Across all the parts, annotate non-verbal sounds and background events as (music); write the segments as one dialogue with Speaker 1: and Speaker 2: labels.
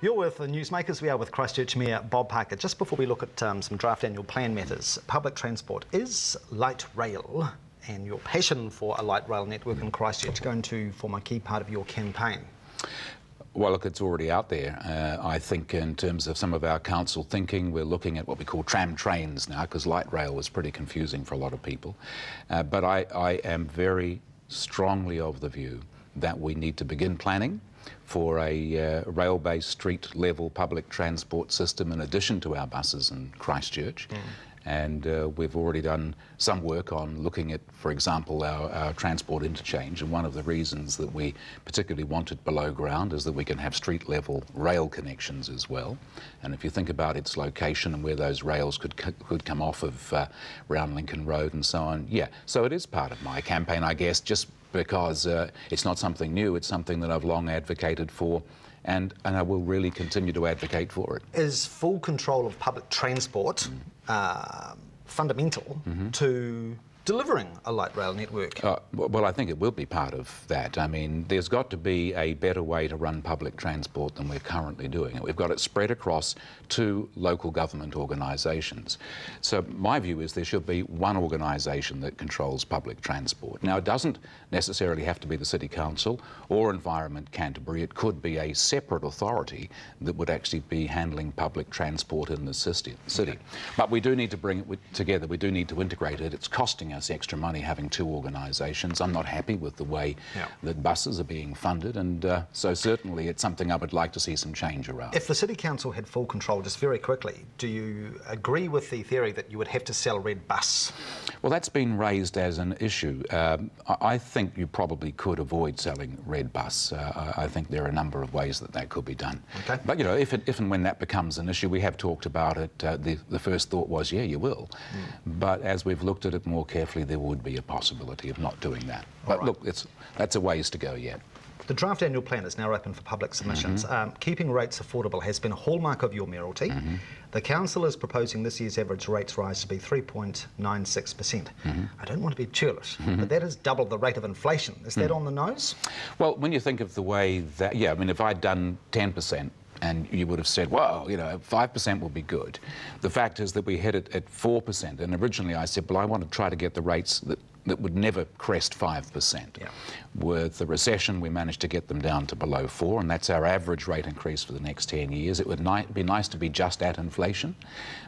Speaker 1: You're with the Newsmakers. We are with Christchurch Mayor Bob Parker. Just before we look at um, some draft annual plan matters, public transport is light rail and your passion for a light rail network in Christchurch going to form a key part of your campaign.
Speaker 2: Well, look, it's already out there. Uh, I think in terms of some of our council thinking, we're looking at what we call tram trains now, because light rail was pretty confusing for a lot of people. Uh, but I, I am very strongly of the view that we need to begin planning for a uh, rail-based street-level public transport system in addition to our buses in Christchurch. Mm. And uh, we've already done some work on looking at, for example, our, our, transport interchange. And one of the reasons that we particularly want it below ground is that we can have street level rail connections as well. And if you think about its location and where those rails could, could come off of uh, around Lincoln Road and so on, yeah. So it is part of my campaign, I guess, just because uh, it's not something new, it's something that I've long advocated for. And, and I will really continue to advocate for it.
Speaker 1: Is full control of public transport mm. uh, fundamental mm -hmm. to delivering a light rail network? Uh,
Speaker 2: well, I think it will be part of that. I mean, there's got to be a better way to run public transport than we're currently doing. We've got it spread across two local government organisations. So my view is there should be one organisation that controls public transport. Now, it doesn't necessarily have to be the City Council or Environment Canterbury. It could be a separate authority that would actually be handling public transport in the city. Okay. But we do need to bring it together. We do need to integrate it. It's costing us us extra money having two organisations. I'm not happy with the way yeah. that buses are being funded, and uh, so certainly it's something I would like to see some change around.
Speaker 1: If the City Council had full control, just very quickly, do you agree with the theory that you would have to sell Red Bus?
Speaker 2: Well, that's been raised as an issue. Um, I think you probably could avoid selling Red Bus. Uh, I think there are a number of ways that that could be done. Okay. But, you know, if, it, if and when that becomes an issue, we have talked about it. Uh, the, the first thought was, yeah, you will. Mm. But as we've looked at it more carefully, there would be a possibility of not doing that. All but right. look, it's, that's a ways to go yet.
Speaker 1: The draft annual plan is now open for public submissions. Mm -hmm. um, keeping rates affordable has been a hallmark of your mayoralty. Mm -hmm. The council is proposing this year's average rates rise to be 3.96%. Mm -hmm. I don't want to be churlish, mm-hmm. but that is double the rate of inflation. Is that mm. on the nose?
Speaker 2: Well, when you think of the way that, yeah, I mean, if I'd done 10%, and you would have said, well, you know, 5% will be good. The fact is that we hit it at 4%, and originally I said, well, I want to try to get the rates that that would never crest 5%. Yeah. With the recession, we managed to get them down to below 4 and that's our average rate increase for the next 10 years. It would ni be nice to be just at inflation,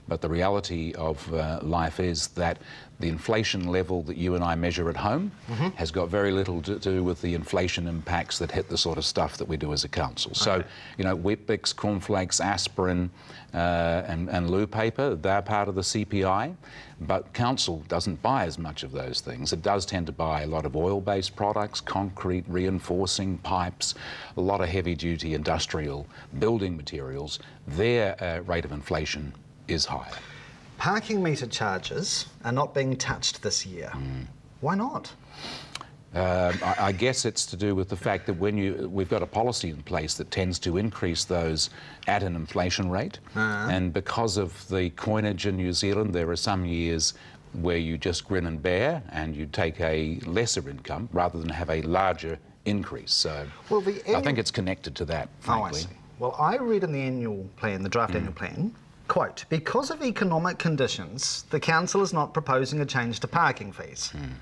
Speaker 2: but the reality of uh, life is that the inflation level that you and I measure at home mm -hmm. has got very little to do with the inflation impacts that hit the sort of stuff that we do as a council. Okay. So, you know, Weet-Bix, cornflakes, aspirin, uh, and, and loo paper, they're part of the CPI, but council doesn't buy as much of those things. It does tend to buy a lot of oil-based products, concrete, reinforcing pipes, a lot of heavy-duty industrial building materials. Their uh, rate of inflation is higher.
Speaker 1: Parking meter charges are not being touched this year. Mm. Why not?
Speaker 2: Uh, I, I, guess it's to do with the fact that when you we've got a policy in place that tends to increase those at an inflation rate, uh -huh. and because of the coinage in New Zealand, there are some years where you just grin and bear and you take a lesser income rather than have a larger increase. So well, I think it's connected to that, frankly.
Speaker 1: Oh, I well, I read in the annual plan, the draft mm. annual plan, Quote, because of economic conditions, the council is not proposing a change to parking fees. Mm.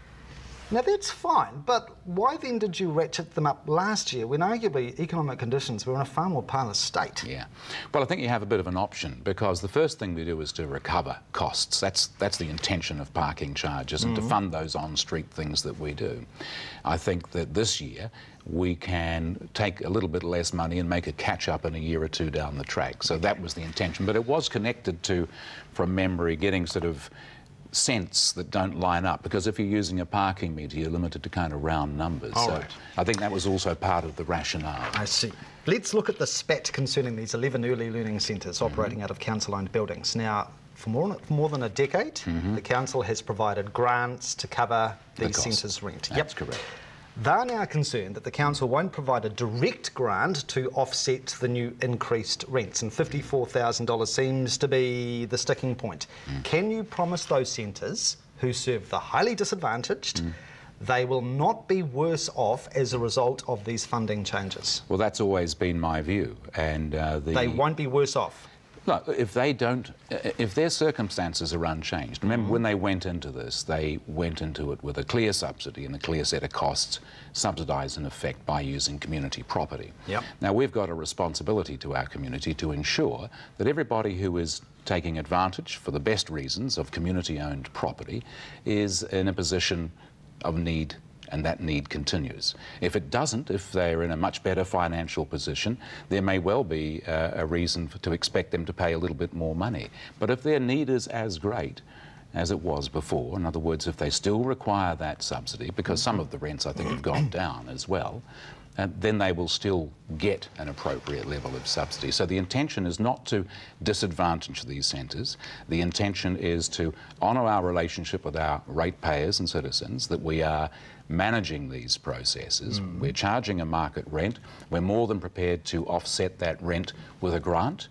Speaker 1: Now that's fine, but why then did you ratchet them up last year when arguably economic conditions were in a far more parlous state?
Speaker 2: Yeah. Well, I think you have a bit of an option because the first thing we do is to recover costs. That's that's the intention of parking charges and mm -hmm. to mm-hmm. fund those on-street things that we do. I think that this year we can take a little bit less money and make a catch up in a year or two down the track. So that was the intention. But it was connected to, from memory, getting sort of cents that don't line up because if you're using a parking meter, you're limited to kind of round numbers. All so right. I think that was also part of the rationale.
Speaker 1: I see. Let's look at the spat concerning these 11 early learning centres mm -hmm. operating out of council-owned buildings. Now, for more, for more than a decade, mm -hmm. the council has provided grants to cover these the centres' rent.
Speaker 2: That's yep. correct.
Speaker 1: They're now concerned that the council won't provide a direct grant to offset the new increased rents, and $54,000 seems to be the sticking point. Mm. Can you promise those centres who serve the highly disadvantaged mm. they will not be worse off as a result of these funding changes.
Speaker 2: Well, that's always been my view, and uh, the
Speaker 1: They won't be worse off.
Speaker 2: No, if they don't, if their circumstances are unchanged, remember
Speaker 1: Mm-hmm.
Speaker 2: when they went into this, they went into it with a clear subsidy and a clear set of costs, subsidised in effect by using community property.
Speaker 1: Yep.
Speaker 2: Now we've got a responsibility to our community to ensure that everybody who is taking advantage for the best reasons of community-owned property is in a position of need and that need continues. If it doesn't, if they're in a much better financial position, there may well be uh, a reason for, to expect them to pay a little bit more money. But if their need is as great as it was before, in other words, if they still require that subsidy, because some of the rents I think have gone down as well, Uh, then they will still get an appropriate level of subsidy. So the intention is not to disadvantage these centres. The intention is to honour our relationship with our ratepayers and citizens, that we are managing these processes. Hmm. We're charging a market rent. We're more than prepared to offset that rent with a grant.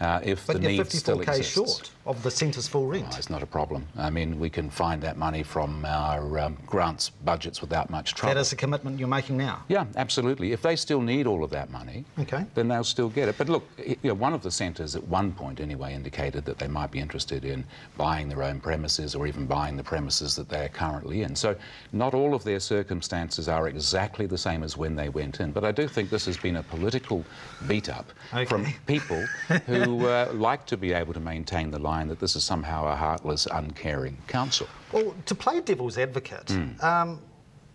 Speaker 2: Uh, if
Speaker 1: But
Speaker 2: the
Speaker 1: you're
Speaker 2: need still
Speaker 1: 54k
Speaker 2: exists.
Speaker 1: short of the centre's full rent.
Speaker 2: Oh, it's not a problem. I mean, we can find that money from our um, grants budgets without much trouble.
Speaker 1: That is a commitment you're making now.
Speaker 2: Yeah, absolutely. If they still need all of that money,
Speaker 1: Okay.
Speaker 2: then they'll still get it. But look, you know, one of the centres at one point anyway indicated that they might be interested in buying their own premises or even buying the premises that they're currently in. So not all of their circumstances are exactly the same as when they went in. But I do think this has been a political beat up from people (laughs) who uh, like to be able to maintain the line that this is somehow a heartless, uncaring council.
Speaker 1: Well, to play devil's advocate,
Speaker 2: Hmm.
Speaker 1: um,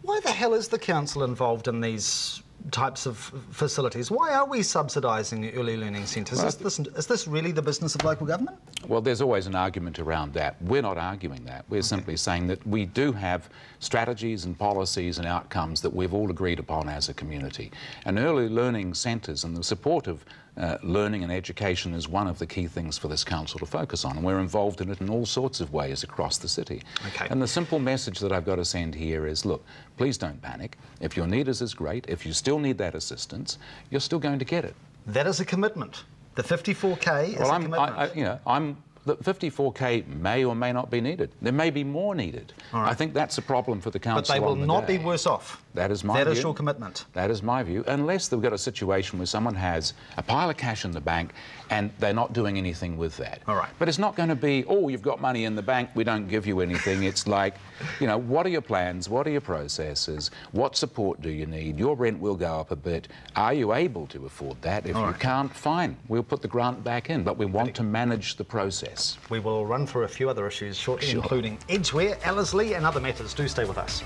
Speaker 1: why the hell is the council involved in these types of facilities? Why are we subsidising the early learning centres? Is this, is this really the business of local government?
Speaker 2: Well, there's always an argument around that. We're not arguing that. We're simply saying that we do have strategies and policies and outcomes that we've all agreed upon as a community. And early learning centres and the support of uh, learning and education is one of the key things for this council to focus on. And we're involved in it in all sorts of ways across the city.
Speaker 1: Okay.
Speaker 2: And the simple message that I've got to send here is, look, please don't panic. If your need is as great, if you still need that assistance, you're still going to get it.
Speaker 1: That is a commitment. The 54k is
Speaker 2: Well,
Speaker 1: a
Speaker 2: I'm. I, I, you know, I'm. The 54k may or may not be needed. There may be more needed. I think that's a problem for the council.
Speaker 1: but they will
Speaker 2: the
Speaker 1: not
Speaker 2: day.
Speaker 1: be worse off.
Speaker 2: That is my
Speaker 1: That is
Speaker 2: view.
Speaker 1: your commitment.
Speaker 2: That is my view, unless they've got a situation where someone has a pile of cash in the bank and they're not doing anything with that.
Speaker 1: All right.
Speaker 2: But it's not going to be, oh, you've got money in the bank, we don't give you anything. it's like, you know, what are your plans? What are your processes? What support do you need? Your rent will go up a bit. Are you able to afford that? If you can't, fine, we'll put the grant back in. But we want to manage the process.
Speaker 1: We will run through a few other issues shortly,
Speaker 2: Sure.
Speaker 1: including Edgeware, Ellerslie, and other matters. Do stay with us.